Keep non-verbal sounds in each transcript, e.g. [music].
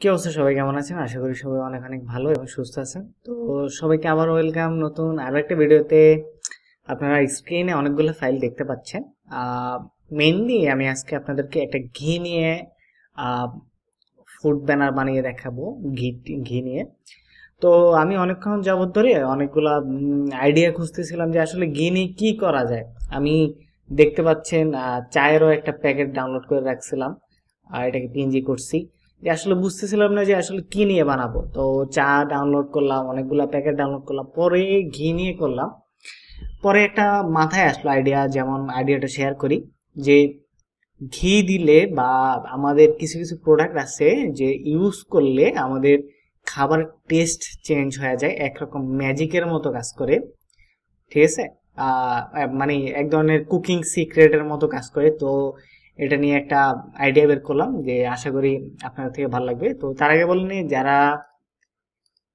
কি অবস্থা? সবাই কেমন আছেন? আশা করি সবাই অনেক অনেক ভালো এবং সুস্থ আছেন। তো সবাইকে আবার ওয়েলকাম নতুন আরও একটা ভিডিওতে। আপনারা স্ক্রিনে অনেকগুলো ফাইল দেখতে পাচ্ছেন। মেনলি আমি আজকে আপনাদেরকে একটা ঘি নিয়ে ফুড ব্যানার বানিয়ে দেখাবো ঘি ঘি নিয়ে। তো আমি অনেকক্ষণ যাবত ধরে অনেকগুলা আইডিয়া খুঁজতেছিলাম যে আসলে ঘি নিয়ে কী করা যায়। আমি দেখতে পাচ্ছেন চায়েরও একটা প্যাকেট ডাউনলোড করে রাখছিলাম। আর এটাকে পিএনজি করছি। যে আসলে বুঝতেছিলাম না যে আসলে কি নিয়ে বানাবো। তো চা ডাউনলোড করলাম, অনেকগুলা প্যাকেট ডাউনলোড করলাম, পরে ঘি নিয়ে করলাম। পরে একটা মাথায় আসলো আইডিয়া যেমন আইডিয়াটা শেয়ার করি, যে ঘি দিলে বা আমাদের কিছু কিছু প্রোডাক্ট আছে যে ইউজ করলে আমাদের খাবার টেস্ট চেঞ্জ হয়ে যায়, একরকম ম্যাজিকের মতো কাজ করে। ঠিক আছে? মানে এক ধরনের কুকিং সিক্রেটের মতো কাজ করে। তো এটা নিয়ে একটা আইডিয়া বের করলাম যে আশা করি আপনাদের থেকে ভালো লাগবে। তো তার আগে বলিনি যারা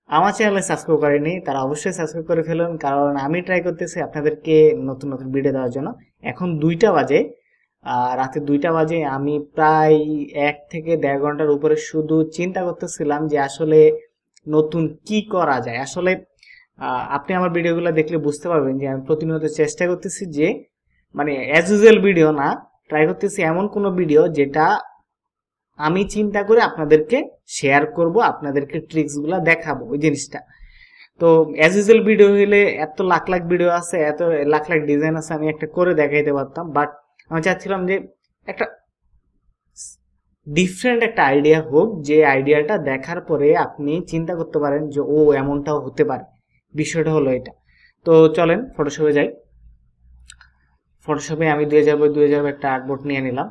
আমার চ্যানেলে সাবস্ক্রাইব করেনি তারা অবশ্যই সাবস্ক্রাইব করে ফেলুন। কারণ আমি ট্রাই করতেছি আপনাদেরকে নতুন নতুন ভিডিও দেওয়ার জন্য। এখন দুইটা বাজে রাতে দুইটা বাজে। আমি প্রায় এক থেকে দেড় ঘণ্টার উপরে শুধু চিন্তা করতেছিলাম যে আসলে নতুন কি করা যায়। আসলে আপনি আমার ভিডিওগুলো দেখলে বুঝতে পারবেন যে আমি প্রতিনিয়ত চেষ্টা করতেছি যে মানে অ্যাজ ইউজুয়াল ভিডিও না ট্রাই করতেছি এমন কোনো ভিডিও যেটা আমি চিন্তা করে আপনাদেরকে শেয়ার করব, আপনাদেরকে ট্রিক্সগুলো দেখাবো ওই জিনিসটা। তো অ্যাজ ইউজুয়াল ভিডিও হলে এত লাখ লাখ ভিডিও আছে, এত লাখ লাখ ডিজাইন আছে, আমি একটা করে দেখাইতে পারতাম বাট আমি চাচ্ছিলাম যে একটা ডিফারেন্ট একটা আইডিয়া হোক, যে আইডিয়াটা দেখার পরে আপনি চিন্তা করতে পারেন যে, ও, এমনটাও হতে পারে। বিষয়টা হলো এটা। তো চলেন ফটোশপে যাই। ফটোশপে আমি দুই হাজার বাই দুই হাজার একটা আর্টবোর্ড নিয়ে নিলাম।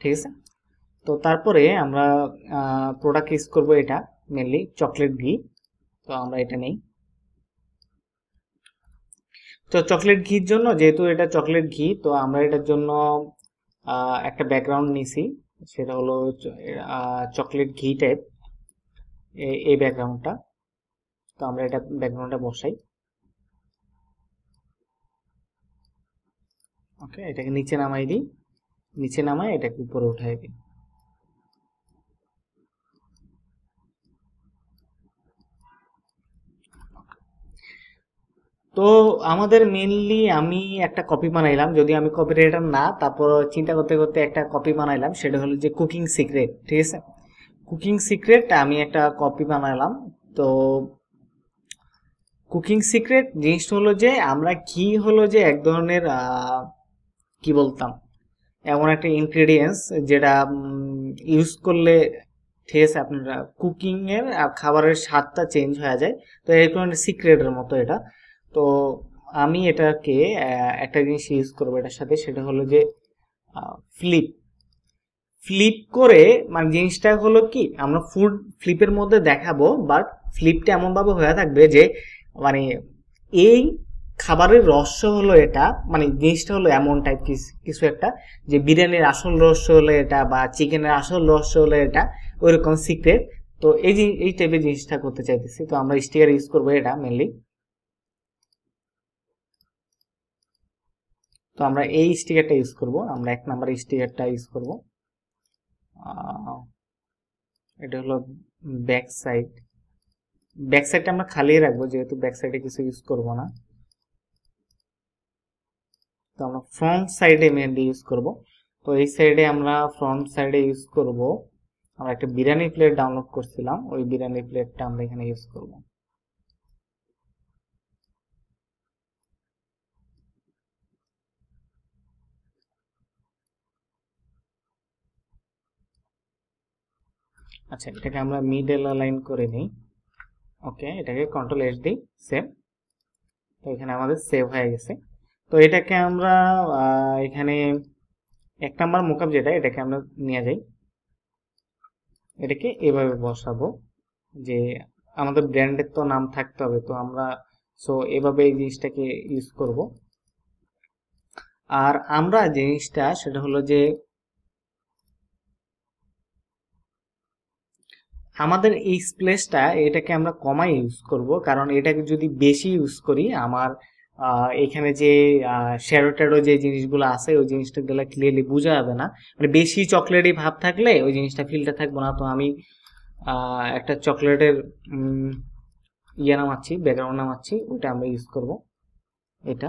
ঠিক আছে? তো তারপরে আমরা প্রোডাক্ট ইউজ করব এটা মেনলি চকলেট ঘি তো আমরা এটা নেই। তো চকলেট ঘির জন্য, যেহেতু এটা চকলেট ঘি তো আমরা এটার জন্য একটা ব্যাকগ্রাউন্ড নিছি। সেটা হলো চকলেট ঘি টাইপ এই ব্যাকগ্রাউন্ডটা তো আমরা এটা ব্যাকগ্রাউন্ডটা বসাই। ওকে, এটাকে নিচে নামাই দিই। নিচে নামাই, এটাকে উপরে উঠাই দিই। তো আমাদের মেনলি আমি একটা কপি বানাইলাম। যদি আমি কপি রাইটার না, তারপর চিন্তা করতে করতে একটা কপি বানাইলাম, সেটা হলো যে কুকিং সিক্রেট ঠিক আছে? কুকিং সিক্রেট আমি একটা কপি বানাইলাম। তো কুকিং সিক্রেট জিনিসটা হলো যে, আমরা ঘি হলো যে এক ধরনের কি বলতাম? এমন একটা ইনগ্রেডিয়েন্টস যেটা ইউজ করলে, ঠিক আছে, আপনার কুকিং এর আর খাবারের স্বাদটা চেঞ্জ হয়ে যায়। তো এরকম একটা সিক্রেটের মতো এটা। তো আমি এটাকে একটা জিনিস ইউজ করব এটার সাথে, সেটা হলো যে ফ্লিপ ফ্লিপ করে মানে জিনিসটা হলো কি, আমরা ফুড ফ্লিপের মধ্যে দেখাবো বাট ফ্লিপটা এমনভাবে হয়ে থাকবে যে মানে এই খাবারের রহস্য হলো এটা মানে জিনিসটা হলো এমন টাইপ কিছু একটা যে বিরিয়ানির আসল রহস্য হলো এটা বা চিকেনের আসল রহস্য হলো এটা, ওইরকম সিক্রেট তো এই যে এই টাইপের জিনিসটা করতে চাইতেছি। তো আমরা স্টিকার ইউজ করব এটা মেনলি তো আমরা এই স্টিকারটা ইউজ করব। আমরা এক নাম্বার স্টিকারটা ইউজ করব। এটা হলো ব্যাক সাইড ব্যাক সাইডটা আমরা খালি রাখব, যেহেতু ব্যাক সাইডে কিছু ইউজ করব না। তো আমরা ফ্রন্ট সাইডে মেনলি ইউজ করব। তো এই সাইডে আমরা ফ্রন্ট সাইডে ইউজ করব। আমরা একটা বিরিয়ানি প্লেট ডাউনলোড করছিলাম, ওই বিরিয়ানি প্লেটটা আমরা এখানে ইউজ করব। আচ্ছা এটাকে আমরা মিডল লাইন করে নিই। ওকে এটাকে কন্ট্রোল এস দিই সেভ তো এখানে আমাদের সেভ হয়ে গেছে। তো এটাকে আমরা এখানে এক নাম্বার মোকআপ যেটা, এটাকে আমরা নিয়ে যাই। এটাকে এভাবে বসাবো যে আমাদের ব্র্যান্ডের তো নাম থাকতে হবে, তো আমরা সো এভাবে এই জিনিসটাকে ইউজ করব। আর আমরা জিনিসটা, সেটা হলো যে আমাদের এই স্প্লেসটা এটাকে আমরা কমাই ইউজ করব, কারণ এটাকে যদি বেশি ইউজ করি, আমার এখানে যে শ্যারো ট্যাডো যে জিনিসগুলো আছে, ওই জিনিসটা গেলে ক্লিয়ারলি বোঝা যাবে না। মানে বেশি চকলেটই ভাব থাকলে ওই জিনিসটা ফিলটা থাকব না। তো আমি একটা চকলেটের ইয়ে নামাচ্ছি ব্যাকগ্রাউন্ড নামাচ্ছি ওটা আমরা ইউজ করব। এটা।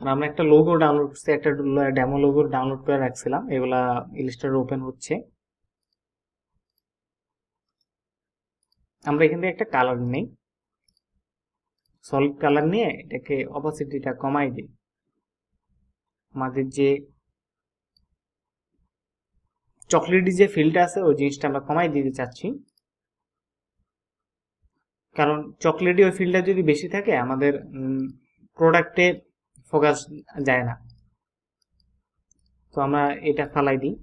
আমরা একটা লোগো ডাউনলোড করছি, একটা ডেমো লোগো ডাউনলোড করে রাখছিলাম, এগুলা ইলিস্টার ওপেন হচ্ছে। আমরা এখান থেকে একটা কালার নেই। সলিড কালার নিয়ে এটাকে অপাসিটিটা কমাই দিই। আমাদের যে চকলেটি যে ফিলটা আছে, ওই জিনিসটা আমরা কমাই দিতে চাচ্ছি। কারণ চকলেটি ওই ফিলটা যদি বেশি থাকে, আমাদের প্রোডাক্টে ফোকাস যায় না। তো আমরা এটা ফালাই দিই।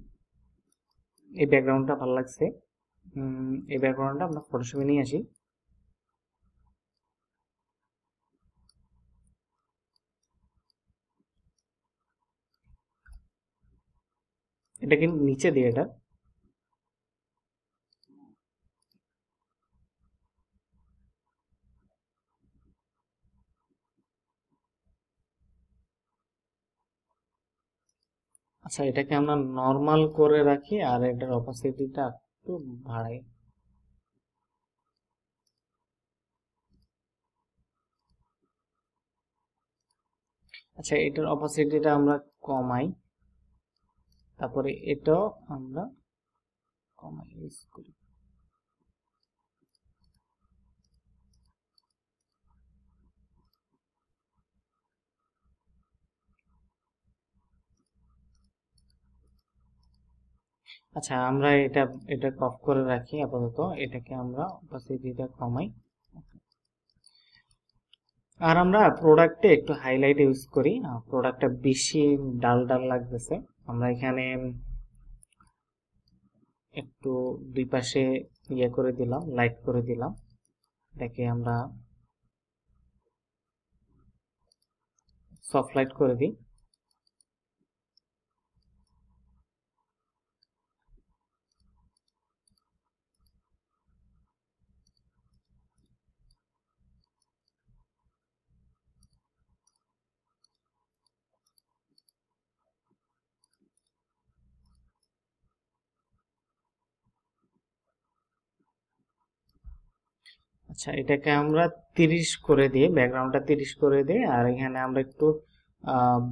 এই ব্যাকগ্রাউন্ডটা ভালো লাগছে। এই ব্যাকগ্রাউন্ডটা আমরা ফটোশপে নিয়ে আসি। এটা কিন্তু নিচে দিই এটা। আচ্ছা এটাকে আমরা নর্মাল করে রাখি আর এটার অপাসিটিটা একটু বাড়াই। আচ্ছা এটার অপাসিটিটা আমরা কমাই। তারপরে এটাও আমরা কমাই ইউজ করি। আচ্ছা আমরা এটা এটা অফ করে রাখি আপাতত। এটাকে আমরা অপাসিটিটা কমাই। আর আমরা প্রোডাক্টে একটু হাইলাইট ইউজ করি। প্রোডাক্টটা বেশি ডাল ডাল লাগতেছে। আমরা এখানে একটু দুই পাশে ইয়ে করে দিলাম লাইট করে দিলাম। এটাকে আমরা সফট লাইট করে দিই। আচ্ছা এটাকে আমরা তিরিশ করে দিই ব্যাকগ্রাউন্ডটা তিরিশ করে দিই, আর এখানে আমরা একটু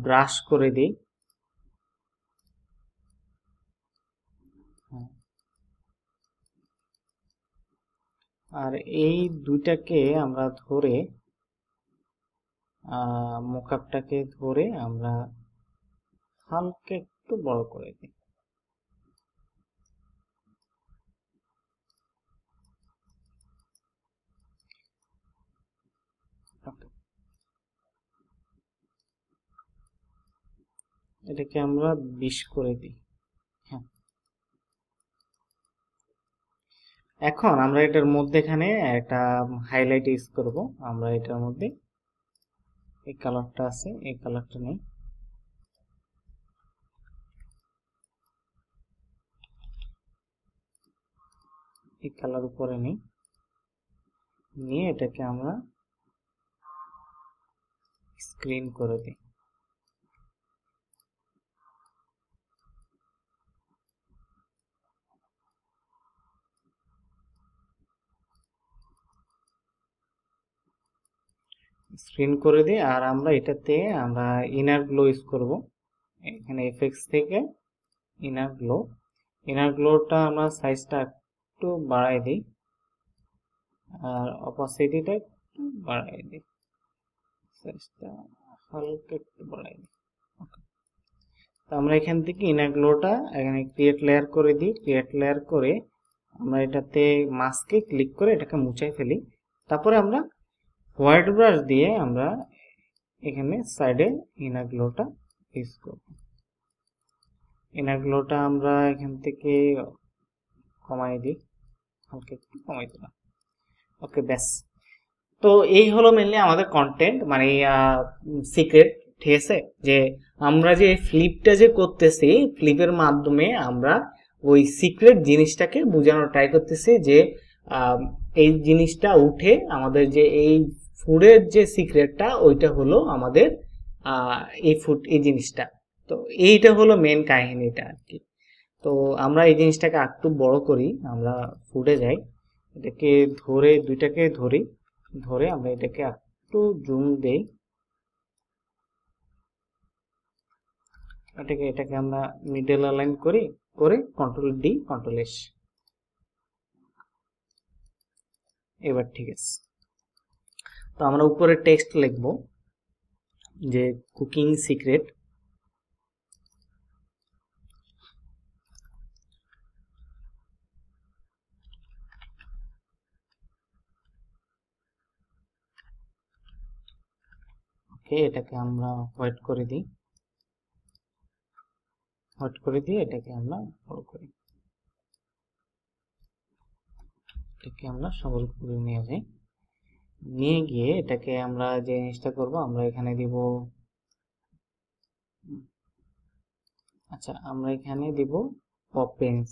ব্রাশ করে দিই হ্যাঁ। আর এই দুইটাকে আমরা ধরে মোকআপটাকে ধরে আমরা হালকা একটু বড় করে দিই এটাকে আমরা বিশ করে দিই। হ্যাঁ। এখন আমরা এটার মধ্যে এখানে একটা হাইলাইট ইউজ করব। আমরা এটার মধ্যে এই কালারটা আছে, এই কালারটা নেই। এই কালার উপরে নেই। নিয়ে এটাকে আমরা স্ক্রিন করে দিই। স্ক্রিন করে দিই আর আমরা এটাতে আমরা ইনার গ্লো ইউজ করব। এখানে এফেক্টস থেকে ইনার গ্লো ইনার গ্লোটা আমরা সাইজটা একটু বাড়াই দিই আর অপাসিটিটা একটু বাড়াই দিই। সাইজটা হালকা একটু বাড়াই দিই। তো আমরা এখান থেকে ইনার গ্লোটা এখানে ক্রিয়েট লেয়ার করে দিই। ক্রিয়েট লেয়ার করে আমরা এটাতে মাস্কে ক্লিক করে এটাকে মুছাই ফেলি। তারপরে আমরা হোয়াইট ব্রাশ দিয়ে আমরা এখানে সাইডে ইনার গ্লোটা ইউজ করব। ইনার গ্লোটা আমরা এখান থেকে কমাই দিই, হালকা একটু কমাই দিলাম। ওকে ব্যাস। তো এই হলো মেনলি আমাদের কন্টেন্ট মানে সিক্রেট ঠিক আছে? যে আমরা যে ফ্লিপটা যে করতেছি ফ্লিপের মাধ্যমে আমরা ওই সিক্রেট জিনিসটাকে বোঝানোর ট্রাই করতেছি যে এই জিনিসটা উঠে আমাদের যে এই ফুডের যে সিক্রেটটা ওইটা হলো আমাদের এই ফুড এই জিনিসটা। তো এইটা হলো মেন কাহিনীটা আর কি তো আমরা এই জিনিসটাকে একটু বড় করি, আমরা ফুডে যাই। এটাকে ধরে, দুইটাকে ধরি। ধরে আমরা এটাকে একটু জুম দেই। এটাকে এটাকে আমরা মিডল অ্যালাইন করি, করে কন্ট্রোল ডি কন্ট্রোল এস এবার ঠিক আছে। তো আমরা উপরে টেক্সট লিখব যে কুকিং সিক্রেট ওকে, এটাকে আমরা হোয়াইট করে দিই। হোয়াইট করে দিয়ে এটাকে আমরা বড় করি। এটাকে আমরা সবল করে নিয়ে যাই। নিয়ে গিয়ে এটাকে আমরা যে জিনিসটা করব, আমরা এখানে দিব আচ্ছা আমরা এখানে দিব পপেন্স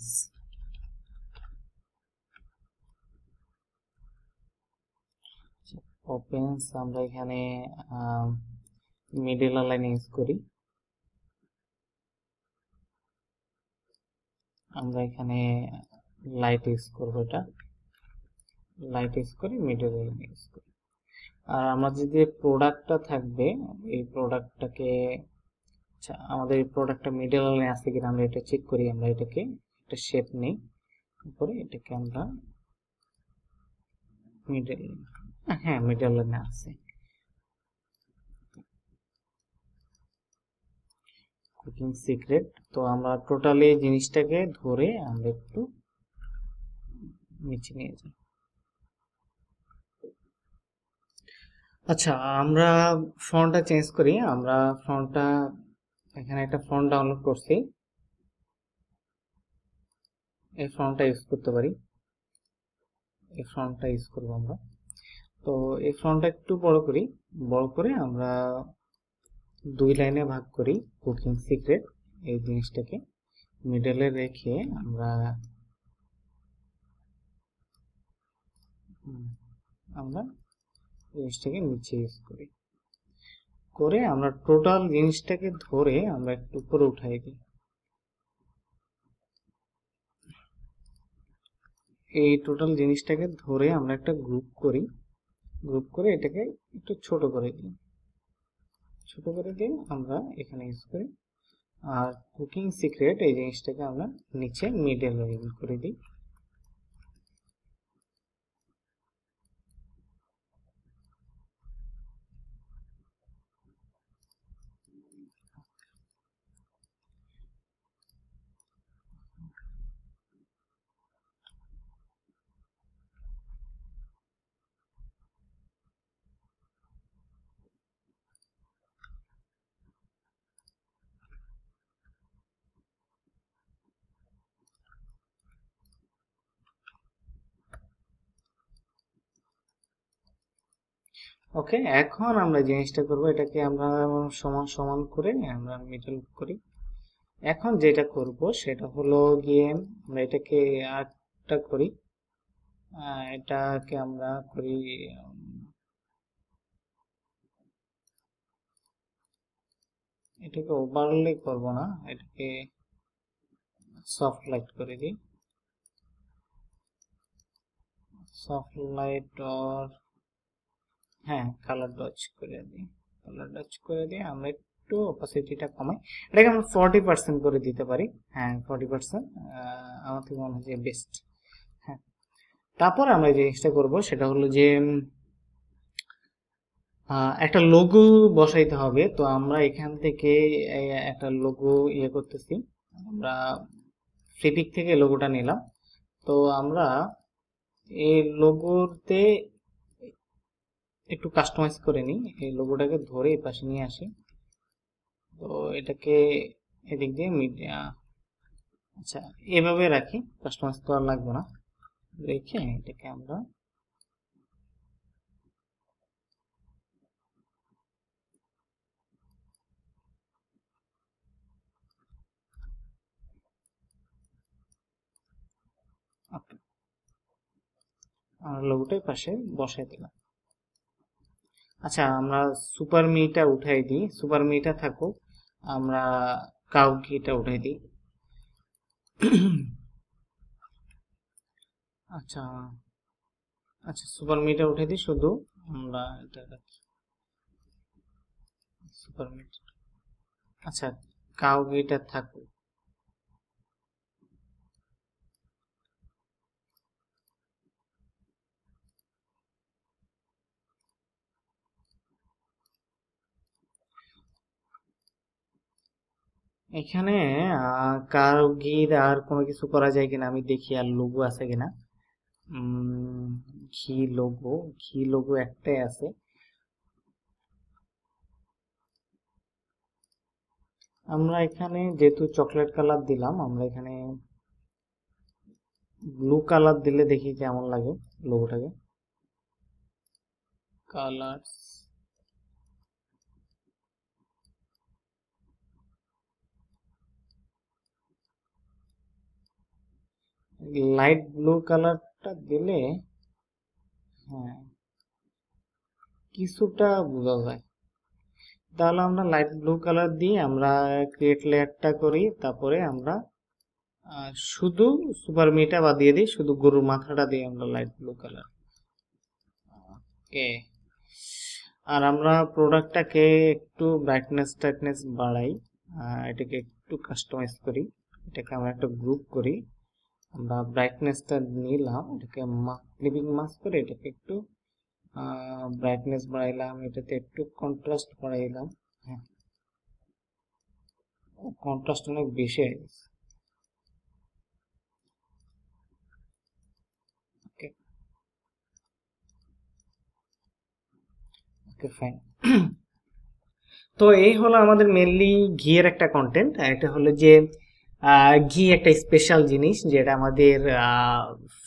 পপেন্স আমরা এখানে মিডল লাইন ইউজ করি। আমরা এখানে লাইট ইউজ করব এটা। লাইট ইউজ করি মিডল ইউজ করি। আর আমাদের যে প্রোডাক্টটা থাকবে, এই প্রোডাক্টটাকে আচ্ছা আমাদের এই প্রোডাক্টটা মিডল লাইনে আছে কিনা আমরা এটা চেক করি, আমরা এটাকে একটা শেপ নেই উপরে এটাকে আমরা মিডল হ্যাঁ মিডল লাইনে আছে। কুকিং সিক্রেট তো আমরা টোটালি জিনিসটাকে ধরে আমরা একটু নিচে নিয়ে যাই। আচ্ছা আমরা ফন্টটা চেঞ্জ করি। আমরা ফন্টটা, এখানে একটা ফন্ট ডাউনলোড করছি। এই ফন্টটা ইউজ করতে পারি। এই ফন্টটা ইউজ করব আমরা। তো এই ফন্টটা একটু বড় করি। বড় করে আমরা দুই লাইনে ভাগ করি কুকিং সিক্রেট এই জিনিসটাকে। মিডলে রেখে আমরা আমরা জিনিসটাকে নিচে ইউজ করি। করে আমরা টোটাল জিনিসটাকে ধরে আমরা একটু উপরে উঠাই দিই। এই টোটাল জিনিসটাকে ধরে আমরা একটা গ্রুপ করি। গ্রুপ করে এটাকে একটু ছোট করে দিই। ছোট করে দিয়ে আমরা এখানে ইউজ করি। আর কুকিং সিক্রেট এই জিনিসটাকে আমরা নিচে মিডল লেভেল করে দিই। ওকে এখন আমরা জিনিসটা করব, এটাকে আমরা সমান সমান করে আমরা মিডল করি। এখন যেটা করব, সেটা হলো গিয়ে আমরা এটাকে আটটা করি। এটাকে আমরা করি, এটাকে ওভারলে করব না, এটাকে সফট লাইট করে দিই। সফট লাইট অর হ্যাঁ কালার ডচ করে দিই। কালার ডচ করে দিয়ে আমরা একটু অপাসিটিটা কমাই। এটাকে আমরা ফর্টি পার্সেন্ট করে দিতে পারি। হ্যাঁ ফর্টি পার্সেন্ট আমার থেকে মনে হয় যে বেস্ট হ্যাঁ তারপর আমরা যে জিনিসটা করব সেটা হলো যে একটা লোগো বসাইতে হবে। তো আমরা এখান থেকে একটা লোগো ইয়ে করতেছি। আমরা ফ্লিপিক থেকে লোগোটা নিলাম। তো আমরা এই লোগোতে একটু কাস্টমাইজ করে নিই। এই লোগোটাকে ধরে এই পাশে নিয়ে আসি। তো এটাকে এদিক দিয়ে মিডিয়া আচ্ছা এভাবে রাখি। কাস্টমাইজ করা লাগবে না। রেখে এটাকে আমরা আর লোগোটাই পাশে বসাই দিলাম। আচ্ছা আমরা সুপার মিটা উঠাই দিই। সুপার মিটা থাকুক, আমরা কাউকিটা উঠাই দিই। আচ্ছা আচ্ছা সুপার মিটা উঠাই দিই শুধু। আমরা এটা রাখি। সুপার মিট। আচ্ছা কাউকিটা থাকুক। এখানে কারও ঘির আর কোনো কিছু করা যায় কিনা আমি দেখি, আর লোগো আছে কিনা? ঘি লোগো ঘি লোগো একটাই আছে। আমরা এখানে যেহেতু চকলেট কালার দিলাম, আমরা এখানে ব্লু কালার দিলে দেখি কেমন লাগে লোগোটাকে। কালার্স। লাইট ব্লু কালারটা দিলে হ্যাঁ কিছুটা বোঝা যায়। তাহলে আমরা লাইট ব্লু কালার দিয়ে আমরা ক্রিয়েট লেয়ারটা করি, তারপরে আমরা শুধু সুপার মিটা বা দিয়ে দিই, শুধু গরুর মাথাটা দিয়ে আমরা লাইট ব্লু কালার ওকে আর আমরা প্রোডাক্টটাকে একটু ব্রাইটনেস টাইটনেস বাড়াই এটাকে একটু কাস্টমাইজ করি, এটাকে আমরা একটা গ্রুপ করি। আমরা ব্রাইটনেসটা নিলাম, এটাকে ক্লিপিং মাস্ক করে এটাকে একটু ব্রাইটনেস বাড়াইলাম, এটাতে একটু কন্ট্রাস্ট বাড়াইলাম হ্যাঁ। কন্ট্রাস্ট অনেক বেশি হয়ে গেছে। ওকে ফাইন [clears throat] তো এই হলো আমাদের মেনলি ঘিয়ের একটা কন্টেন্ট এটা হলো যে ঘি একটা স্পেশাল জিনিস যেটা আমাদের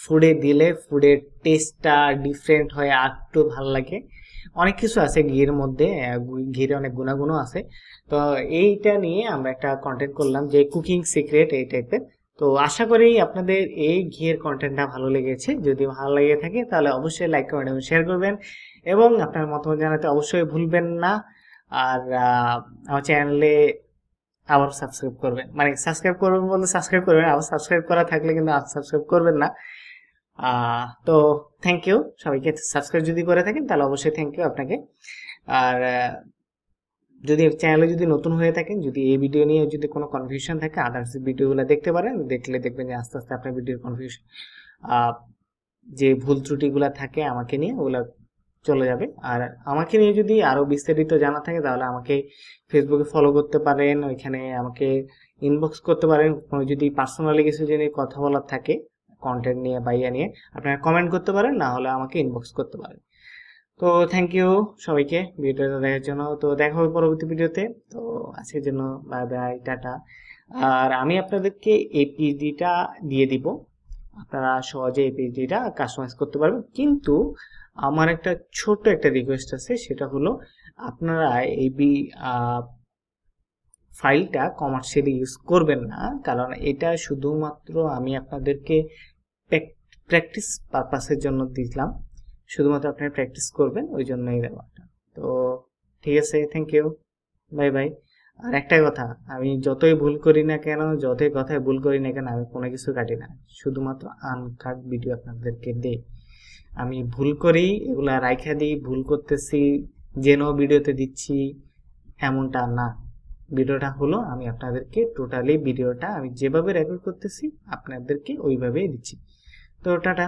ফুডে দিলে ফুডের টেস্টটা ডিফারেন্ট হয় একটু ভালো লাগে। অনেক কিছু আছে ঘির মধ্যে ঘিরে অনেক গুণাগুণও আছে। তো এইটা নিয়ে আমরা একটা কন্টেন্ট করলাম যে কুকিং সিক্রেট এই টাইপের তো আশা করি আপনাদের এই ঘিয়ের কন্টেন্টটা ভালো লেগেছে। যদি ভালো লেগে থাকে তাহলে অবশ্যই লাইক কমেন্ট এবং শেয়ার করবেন। এবং আপনার মতামত জানাতে অবশ্যই ভুলবেন না। আর আমার চ্যানেলে আবার সাবস্ক্রাইব করবেন। মানে সাবস্ক্রাইব করবেন বলতে সাবস্ক্রাইব করবেন, আবার সাবস্ক্রাইব করা থাকলে কিন্তু সাবস্ক্রাইব করবেন না। তো থ্যাংক ইউ সবাইকে। সাবস্ক্রাইব যদি করে থাকেন তাহলে অবশ্যই থ্যাংক ইউ আপনাকে। আর যদি চ্যানেলে যদি নতুন হয়ে থাকেন, যদি এই ভিডিও নিয়ে যদি কোনো কনফিউশন থাকে আদার্স ভিডিওগুলো দেখতে পারেন, দেখলে দেখবেন যে আস্তে আস্তে আপনার ভিডিওর কনফিউশন যে ভুল ত্রুটিগুলো থাকে আমাকে নিয়ে, ওগুলো চলে যাবে। আর আমাকে নিয়ে যদি আরও বিস্তারিত জানা থাকে, তাহলে আমাকে ফেসবুকে ফলো করতে পারেন, ওইখানে আমাকে ইনবক্স করতে পারেন। কোনো যদি পার্সোনালি কিছু যদি কথা বলার থাকে কন্টেন্ট নিয়ে বা ইয়ে নিয়ে, আপনারা কমেন্ট করতে পারেন, না হলে আমাকে ইনবক্স করতে পারেন। তো থ্যাংক ইউ সবাইকে ভিডিওটা দেখার জন্য। তো দেখা হবে পরবর্তী ভিডিওতে তো। আজকের জন্য বাই বাই টাটা। আর আমি আপনাদেরকে এই পিএইচডিটা দিয়ে দিব। আপনারা সহজে এই পিএইচডিটা কাস্টমাইজ করতে পারবেন। কিন্তু আমার একটা ছোট্ট একটা রিকোয়েস্ট আছে, সেটা হলো আপনারা এই বি ফাইলটা কমার্শিয়ালি ইউজ করবেন না, কারণ এটা শুধুমাত্র আমি আপনাদেরকে প্র্যাকটিস পারপাসের জন্য দিলাম। শুধুমাত্র আপনারা প্র্যাকটিস করবেন, ওই জন্যই দেওয়াটা তো ঠিক আছে থ্যাংক ইউ বাই বাই আর একটাই কথা, আমি যতই ভুল করি না কেন, যতই কথায় ভুল করি না কেন, আমি কোনো কিছু কাটি না। শুধুমাত্র আনকাট ভিডিও আপনাদেরকে দেই। আমি ভুল করি, এগুলা রাইখা দিই, ভুল করতেছি যেন ভিডিওতে দিচ্ছি, এমনটা না। ভিডিওটা হলো, আমি আপনাদেরকে টোটালি ভিডিওটা আমি যেভাবে রেকর্ড করতেছি, আপনাদেরকে ওইভাবেই দিচ্ছি। তো টাটা।